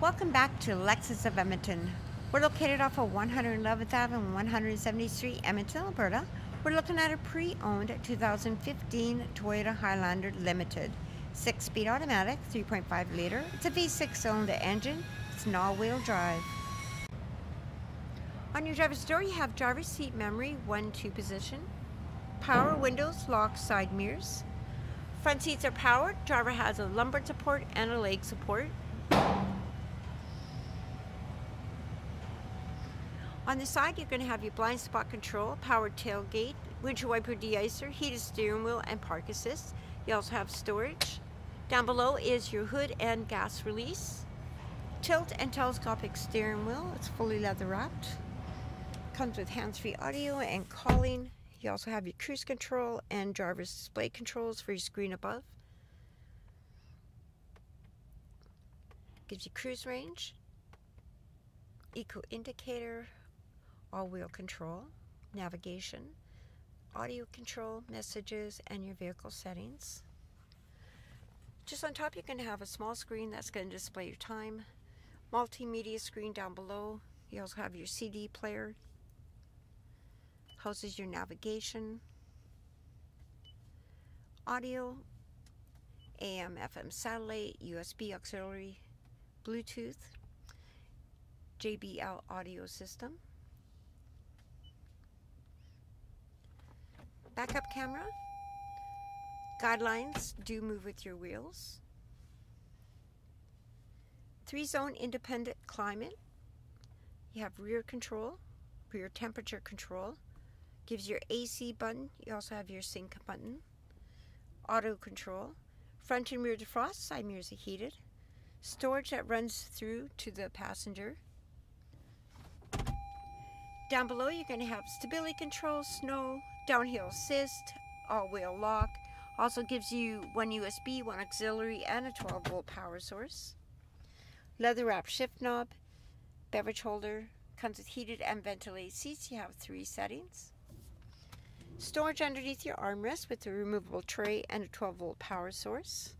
Welcome back to Lexus of Edmonton. We're located off of 111th Avenue and 170th Street, Edmonton, Alberta. We're looking at a pre-owned 2015 Toyota Highlander Limited. Six-speed automatic, 3.5 liter. It's a V6 cylinder engine. It's an all-wheel drive. On your driver's door, you have driver's seat memory, 1-2 position. Power windows, lock side mirrors. Front seats are powered. Driver has a lumbar support and a leg support. On the side, you're going to have your blind spot control, powered tailgate, windshield wiper deicer, heated steering wheel, and park assist. You also have storage. Down below is your hood and gas release. Tilt and telescopic steering wheel. It's fully leather wrapped. Comes with hands-free audio and calling. You also have your cruise control and driver's display controls for your screen above. Gives you cruise range, eco indicator, all-wheel control, navigation, audio control, messages, and your vehicle settings. Just on top, you can have a small screen that's going to display your time, multimedia screen down below. You also have your CD player, houses your navigation, audio, AM, FM satellite, USB auxiliary, Bluetooth, JBL audio system. Backup camera. Guidelines do move with your wheels. Three zone independent climate. You have rear control, rear temperature control. Gives your AC button. You also have your sync button. Auto control. Front and rear defrost. Side mirrors are heated. Storage that runs through to the passenger. Down below you're going to have stability control, snow, downhill assist, all-wheel lock. Also gives you one USB, one auxiliary, and a 12-volt power source. Leather wrapped shift knob, beverage holder, comes with heated and ventilated seats. You have three settings. Storage underneath your armrest with a removable tray and a 12-volt power source.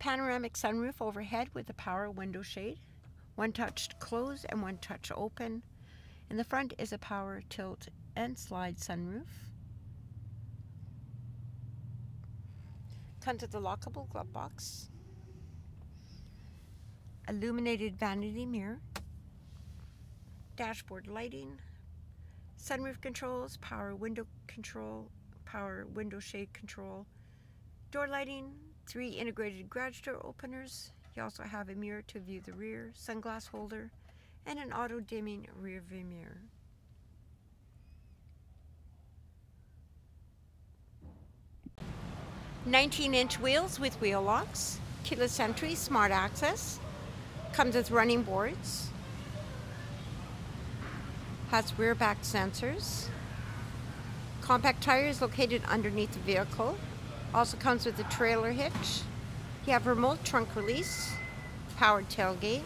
Panoramic sunroof overhead with a power window shade. One touch close and one touch open. In the front is a power tilt and slide sunroof. Comes with a lockable glove box. Illuminated vanity mirror. Dashboard lighting. Sunroof controls, power window control, power window shade control, door lighting, three integrated garage door openers. You also have a mirror to view the rear, sunglass holder, and an auto dimming rear view mirror. Nineteen inch wheels with wheel locks, keyless entry, smart access, comes with running boards, has rear back sensors, compact tires located underneath the vehicle, also comes with a trailer hitch. You have remote trunk release, powered tailgate.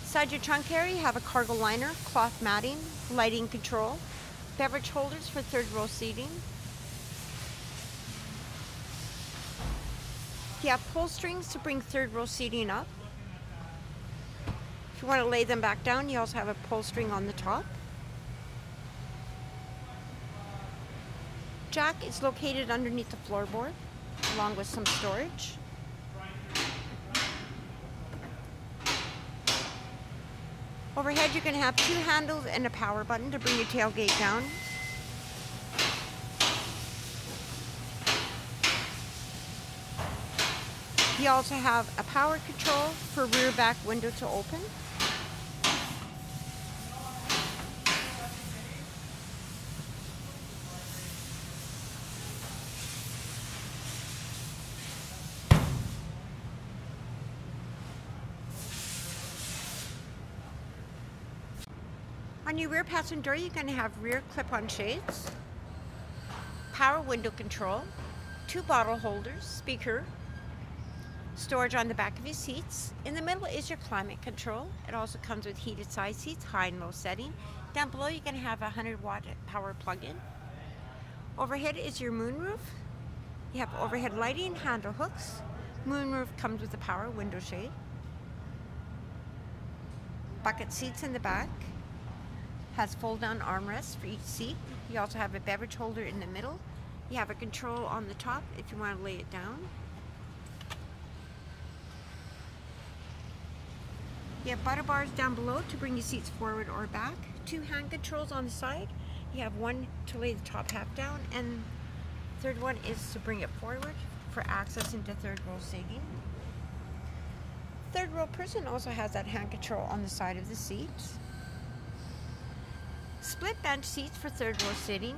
Inside your trunk area, you have a cargo liner, cloth matting, lighting control, beverage holders for third row seating. You have pull strings to bring third row seating up. If you want to lay them back down, you also have a pull string on the top. Jack is located underneath the floorboard, along with some storage. Overhead, you're going to have two handles and a power button to bring your tailgate down. You also have a power control for rear back window to open. On your rear passenger door, you're going to have rear clip-on shades, power window control, two bottle holders, speaker, storage on the back of your seats. In the middle is your climate control. It also comes with heated side seats, high and low setting. Down below you're going to have a 100 watt power plug-in. Overhead is your moonroof. You have overhead lighting, handle hooks. Moonroof comes with a power window shade. Bucket seats in the back. Has fold down armrests for each seat. You also have a beverage holder in the middle. You have a control on the top if you want to lay it down. You have butter bars down below to bring your seats forward or back. Two hand controls on the side. You have one to lay the top half down and third one is to bring it forward for access into third row seating. Third row person also has that hand control on the side of the seats. Split bench seats for third row sitting.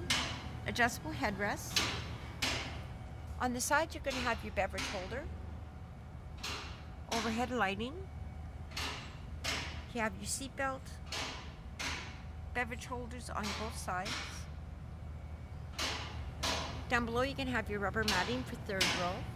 Adjustable headrests. On the side you're going to have your beverage holder. Overhead lighting. You have your seatbelt, beverage holders on both sides. Down below you can have your rubber matting for third row.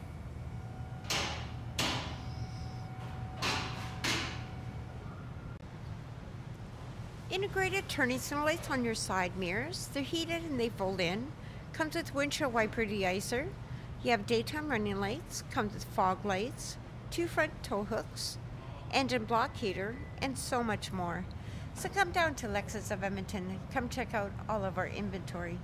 Integrated turning signal lights on your side mirrors. They're heated and they fold in. Comes with windshield wiper deicer. You have daytime running lights. Comes with fog lights. Two front tow hooks engine block heater, and so much more. So come down to Lexus of Edmonton and come check out all of our inventory.